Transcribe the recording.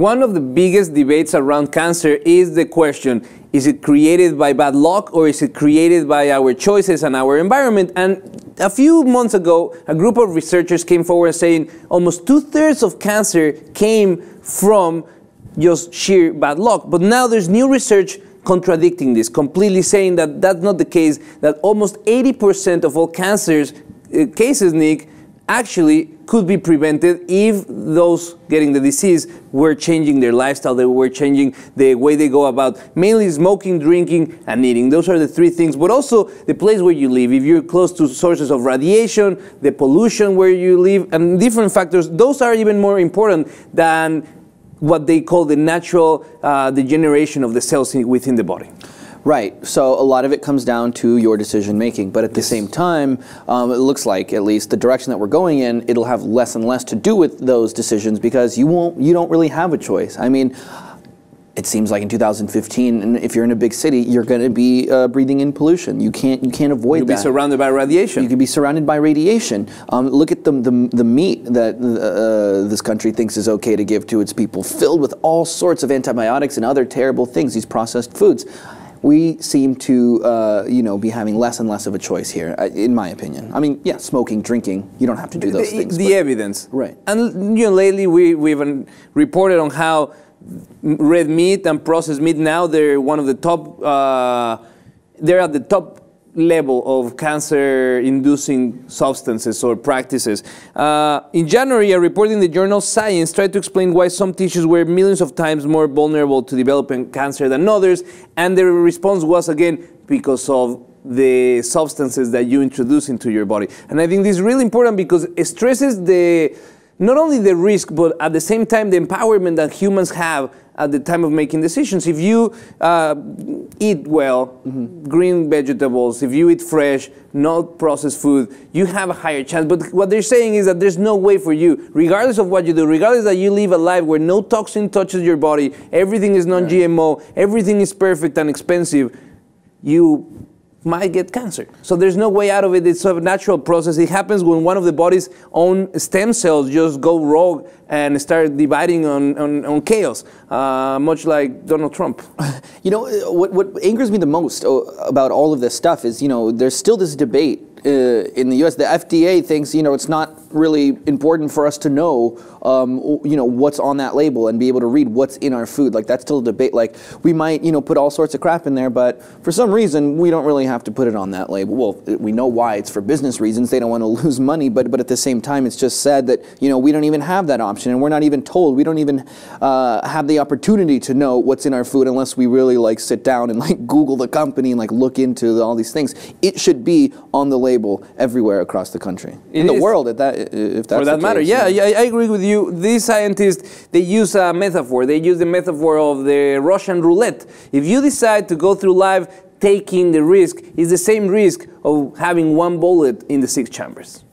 One of the biggest debates around cancer is the question is it created by bad luck or is it created by our choices and our environment? And a few months ago, a group of researchers came forward saying almost two thirds of cancer came from just sheer bad luck. But now there's new research contradicting this, completely saying that that's not the case, that almost 80% of all cancers uh, cases, Nik, actually could be prevented if those getting the disease were changing their lifestyle, they were changing the way they go about mainly smoking, drinking, and eating. Those are the three things, but also the place where you live. If you're close to sources of radiation, the pollution where you live, and different factors, those are even more important than what they call the natural uh, degeneration of the cells within the body. Right. So a lot of it comes down to your decision making. But at the same time, um, it looks like at least the direction that we're going in, it'll have less and less to do with those decisions because you won't, you don't really have a choice. I mean. It seems like in 2015, and if you're in a big city, you're going to be uh, breathing in pollution. You can't you can't avoid that. You'll be surrounded by radiation. You can be surrounded by radiation. Um, look at the, the, the meat that uh, this country thinks is okay to give to its people, filled with all sorts of antibiotics and other terrible things. These processed foods we seem to, uh, you know, be having less and less of a choice here, uh, in my opinion. I mean, yeah, smoking, drinking, you don't have to do those the, things. The evidence. Right. And, you know, lately we, we've reported on how red meat and processed meat now, they're one of the top, uh, they're at the top level of cancer-inducing substances or practices. Uh, in January, a report in the journal Science tried to explain why some tissues were millions of times more vulnerable to developing cancer than others, and the response was, again, because of the substances that you introduce into your body. And I think this is really important because it stresses the not only the risk, but at the same time the empowerment that humans have at the time of making decisions. If you uh, eat well, mm-hmm. green vegetables, if you eat fresh, not processed food, you have a higher chance. But what they're saying is that there's no way for you, regardless of what you do, regardless that you live a life where no toxin touches your body, everything is non-GMO, everything is perfect and expensive, you might get cancer. So there's no way out of it. It's a natural process. It happens when one of the body's own stem cells just go rogue and start dividing on, on, on chaos, uh, much like Donald Trump. You know, what, what angers me the most uh, about all of this stuff is, you know, there's still this debate uh, in the U.S. The FDA thinks, you know, it's not really important for us to know, um, you know, what's on that label and be able to read what's in our food. Like that's still a debate. Like we might, you know, put all sorts of crap in there, but for some reason we don't really have to put it on that label. Well, we know why. It's for business reasons. They don't want to lose money, but but at the same time, it's just sad that you know we don't even have that option, and we're not even told. We don't even uh, have the opportunity to know what's in our food unless we really like sit down and like Google the company and like look into all these things. It should be on the label everywhere across the country, it in the world at that if that's for that matter. Yeah, yeah, I agree with you. These scientists they use a metaphor. They use the metaphor of the Russian roulette. If you decide to go through life taking the risk, it's the same risk of having one bullet in the six chambers.